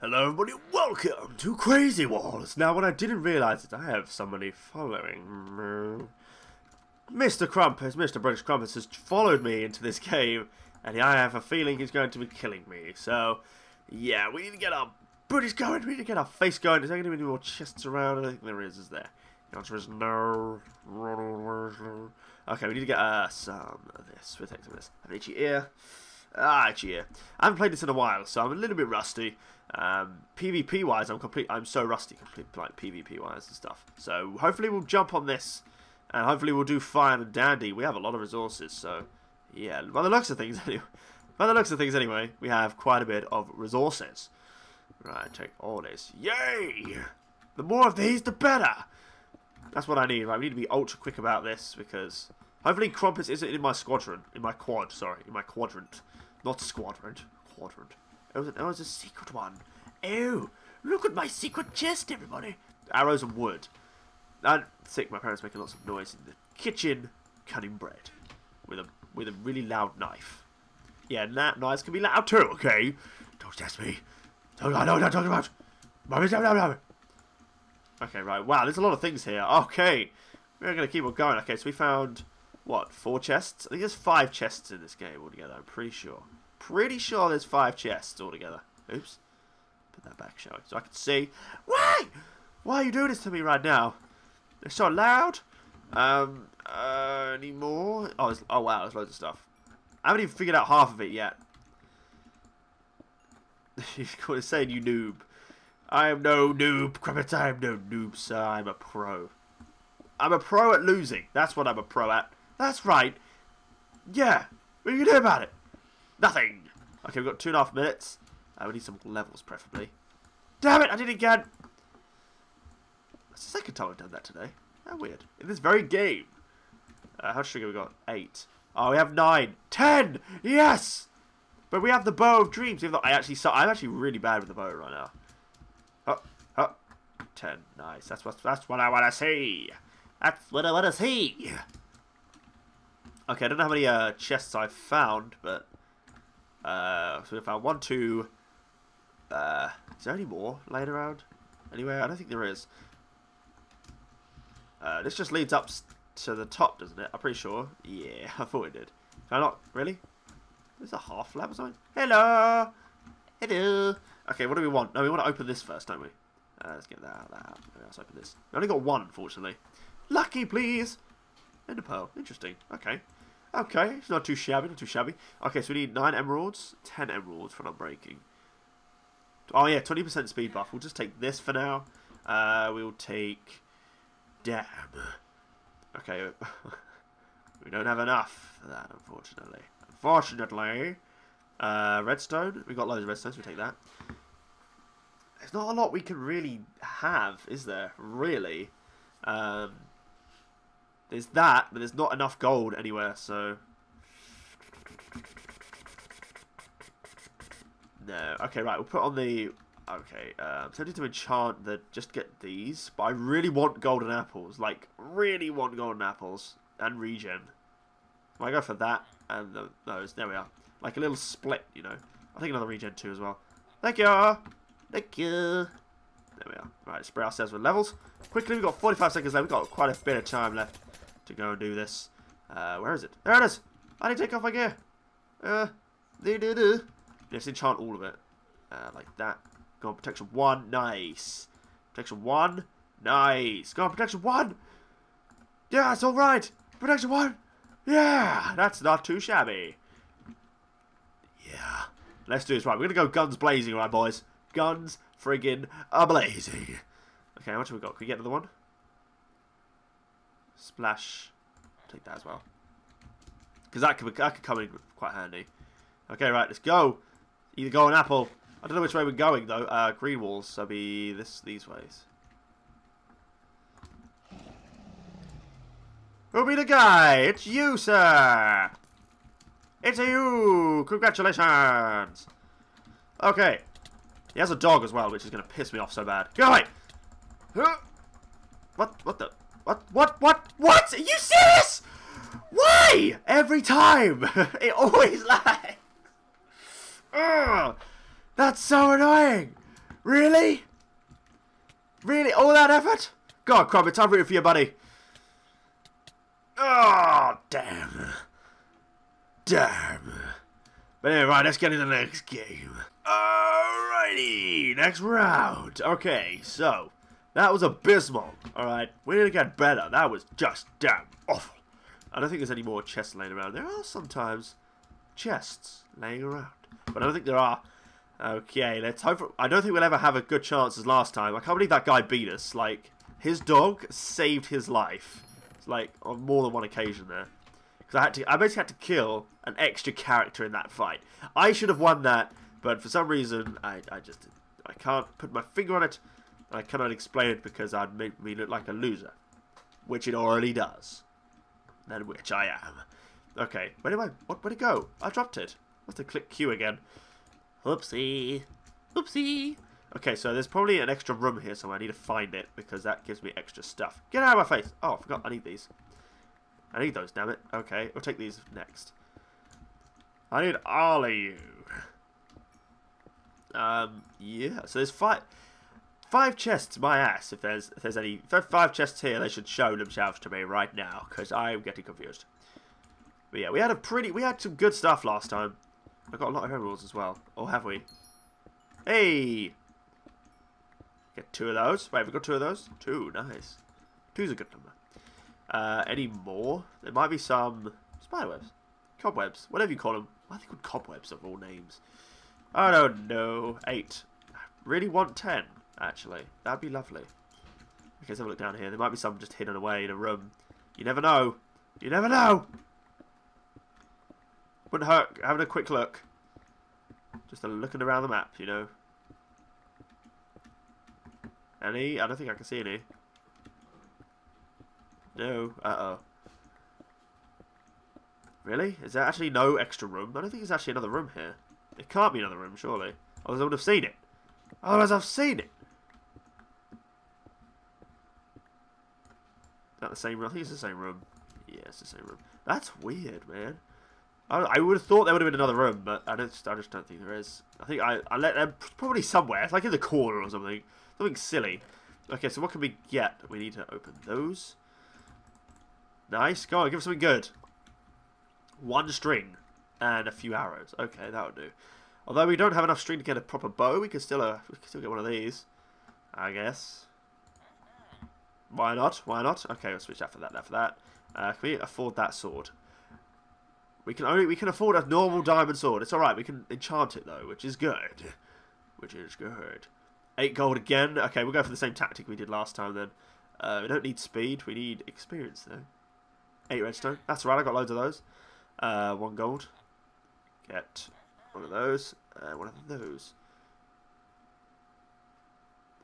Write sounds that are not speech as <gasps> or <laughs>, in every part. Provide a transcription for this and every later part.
Hello everybody, welcome to Crazy Walls! Now what I didn't realise is I have somebody following. Mr. Crumpus, Mr. British Crumpus has followed me into this game and I have a feeling he's going to be killing me. So, yeah, we need to get our booties going, we need to get our face going. Is there going to be any more chests around? I think there is, is there? The answer is no. Okay, we need to get uh, some of this. We'll take some of this. An itchy ear. Ah, itchy ear. I haven't played this in a while, so I'm a little bit rusty. Um, PvP wise, I'm complete. I'm so rusty, complete like PvP wise and stuff. So hopefully we'll jump on this, and hopefully we'll do fine and dandy. We have a lot of resources, so yeah. By the looks of things, <laughs> anyway. By the looks of things, anyway, we have quite a bit of resources. Right, take all this. Yay! The more of these, the better. That's what I need. Right, we need to be ultra quick about this because hopefully Crumpus isn't in my squadron, in my quad. Sorry, in my quadrant, not squadrant, quadrant. Oh, was, it was a secret one. Oh, look at my secret chest, everybody. Arrows and wood. I'm sick. My parents making lots of noise in the kitchen, cutting bread with a with a really loud knife. Yeah, and that knives can be loud too. Okay, don't test me. Don't I know what I'm talking about. Okay, right. Wow, there's a lot of things here. Okay, we're gonna keep on going. Okay, so we found what four chests? I think there's five chests in this game altogether. I'm pretty sure. Pretty sure there's five chests altogether. Oops. Put that back, shall we? So I can see. Why? Why are you doing this to me right now? It's so loud. Um, uh, any more? Oh, oh wow, there's loads of stuff. I haven't even figured out half of it yet. You're saying you noob. I am no noob, Crumpets. I am no noob, sir. I'm a pro. I'm a pro at losing. That's what I'm a pro at. That's right. Yeah. What are you going to do about it? Nothing. Okay, we've got two and a half minutes. Uh, we need some levels, preferably. Damn it, I did it again. That's the second time I've done that today. How weird. In this very game. Uh, how much sugar we got? Eight. Oh, we have nine. Ten! Yes! But we have the bow of dreams. Even though I actually, saw, I'm actually really bad with the bow right now. Oh, oh, ten. Nice. That's what, that's what I want to see. That's what I want to see. Okay, I don't know how many uh, chests I've found, but uh, so if I want to, Uh, is there any more laying around? Anywhere? I don't think there is. Uh, this just leads up to the top, doesn't it? I'm pretty sure. Yeah, <laughs> I thought it did. Can I not? Really? There's a half lab or something? Hello! Hello! Okay, what do we want? No, we want to open this first, don't we? Uh, let's get that out. That out. let's open this. We only got one, unfortunately. Lucky, please! Ender pearl. Interesting. Okay. Okay, it's not too shabby, not too shabby. Okay, so we need 9 emeralds, 10 emeralds for unbreaking. Oh yeah, 20% speed buff. We'll just take this for now. Uh, we'll take... Damn. Okay, <laughs> we don't have enough for that, unfortunately. Unfortunately. Uh, redstone. we got loads of redstone, so we take that. There's not a lot we can really have, is there? Really? Um, there's that, but there's not enough gold anywhere, so... No. Okay, right, we'll put on the... Okay, uh, I'm tempted to enchant the... Just get these, but I really want golden apples. Like, really want golden apples. And regen. I go for that and the, those. There we are. Like a little split, you know. I'll take another regen too as well. Thank you! Thank you! There we are. Right, spray ourselves with levels. Quickly, we've got 45 seconds left. We've got quite a bit of time left to go do this. Uh, where is it? There it is! I need to take off my gear. Uh, do do do. Let's enchant all of it. Uh, like that. Go on, protection one. Nice. Protection one. Nice. Go on, protection one. Yeah, it's alright. Protection one. Yeah, that's not too shabby. Yeah. Let's do this right. We're to go guns blazing, right, boys? Guns friggin' a-blazing. Okay, how much have we got? Can we get another one? Splash. Take that as well. Because that could, that could come in quite handy. Okay, right, let's go. Either go on apple. I don't know which way we're going, though. Uh, green walls, so be this these ways. Who'll be the guy? It's you, sir. It's you. Congratulations. Okay. He has a dog as well, which is going to piss me off so bad. Go away. What? What the? What? What? What? What? Are you serious? Why? Every time. <laughs> it always lies. Ugh. That's so annoying. Really? Really? All that effort? God, Crumpets, I'm rooting for you, buddy. Oh, damn. Damn. But anyway, right, let's get into the next game. Alrighty, next round. Okay, so, that was abysmal. Alright, we need to get better. That was just damn awful. I don't think there's any more chests laying around. There are sometimes chests laying around. But I don't think there are. Okay, let's hope... For, I don't think we'll ever have a good chance as last time. I can't believe that guy beat us. Like, his dog saved his life. It's like, on more than one occasion there. Because I had to... I basically had to kill an extra character in that fight. I should have won that, but for some reason, I, I just... I can't put my finger on it. I cannot explain it because I'd make me look like a loser. Which it already does. Than which I am. Okay, where did I... What, where'd it go? I dropped it. I have to click Q again. Oopsie. Oopsie. Okay, so there's probably an extra room here somewhere. I need to find it because that gives me extra stuff. Get out of my face. Oh, I forgot. I need these. I need those, damn it. Okay, we'll take these next. I need all of you. Um, yeah. So there's five, five chests. My ass. If there's if there's any if there's five chests here, they should show themselves to me right now because I'm getting confused. But yeah, we had a pretty we had some good stuff last time. I got a lot of emeralds as well. Or have we? Hey! Get two of those. Wait, we got two of those? Two, nice. Two's a good number. Uh, any more? There might be some spiderwebs. Cobwebs. Whatever you call them. Why are they called cobwebs of all names? I don't know. Eight. really want ten, actually. That'd be lovely. Okay, let's have a look down here. There might be some just hidden away in a room. You never know. You never know! Wouldn't hurt having a quick look. Just a looking around the map, you know. Any? I don't think I can see any. No. Uh-oh. Really? Is there actually no extra room? I don't think there's actually another room here. It can't be another room, surely. Otherwise I would have seen it. Otherwise I've seen it. That the same room? I think it's the same room. Yeah, it's the same room. That's weird, man. I, I would have thought there would have been another room, but I just, I just don't think there is. I think I, I let them probably somewhere. It's like in the corner or something. Something silly. Okay, so what can we get? We need to open those. Nice. Go on, give us something good. One string and a few arrows. Okay, that would do. Although we don't have enough string to get a proper bow, we can still, uh, we can still get one of these. I guess. Why not? Why not? Okay, we'll switch that for that, that for that. Uh, can we afford that sword? We can only we can afford a normal diamond sword. It's all right. We can enchant it though, which is good. Which is good. Eight gold again. Okay, we'll go for the same tactic we did last time then. Uh, we don't need speed. We need experience though. Eight redstone. That's right. I got loads of those. Uh, one gold. Get one of those. Uh, one of those.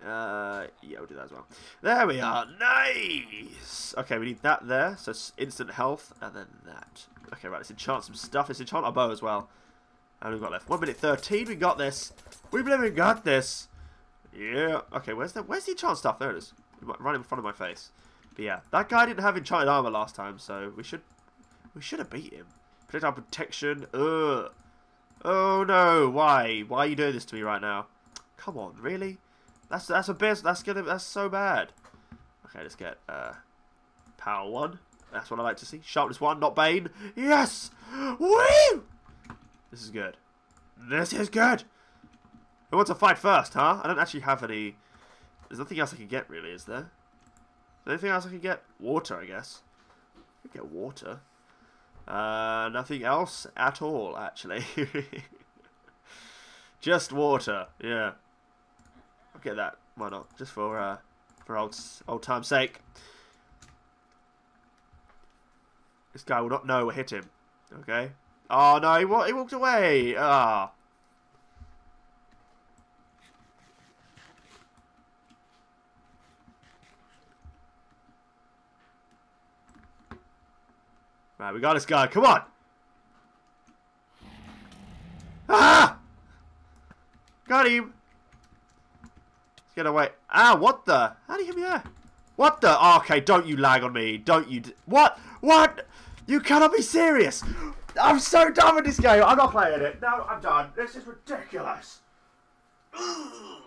Uh, yeah, we'll do that as well. There we are. Nice. Okay, we need that there. So instant health, and then that. Okay, right. Let's enchant some stuff. Let's enchant our bow as well. And we've got left one minute thirteen. We got this. We've never got this. Yeah. Okay, where's the where's the enchant stuff? There it is. Right in front of my face. But yeah, that guy didn't have enchanted armor last time, so we should we should have beat him. Protect our protection. Ugh. Oh no! Why? Why are you doing this to me right now? Come on, really? That's that's a bit. That's gonna. That's so bad. Okay, let's get uh, power one. That's what I like to see. Sharpness one, not Bane. Yes! Woo! This is good. This is good. Who wants to fight first, huh? I don't actually have any. There's nothing else I can get, really, is there? Is there anything else I can get? Water, I guess. I can get water. Uh, nothing else at all, actually. <laughs> Just water, yeah. I'll get that. Why not? Just for uh, for old old time's sake. This guy will not know what hit him. Okay. Oh no, he, he walked away. Ah. Right, we got this guy. Come on. Ah! Got him. Get away. Ah, what the? How do you hit me there? What the? Oh, okay, don't you lag on me. Don't you... What? What? You cannot be serious. I'm so done with this game. I'm not playing it. No, I'm done. This is ridiculous. <gasps> <laughs>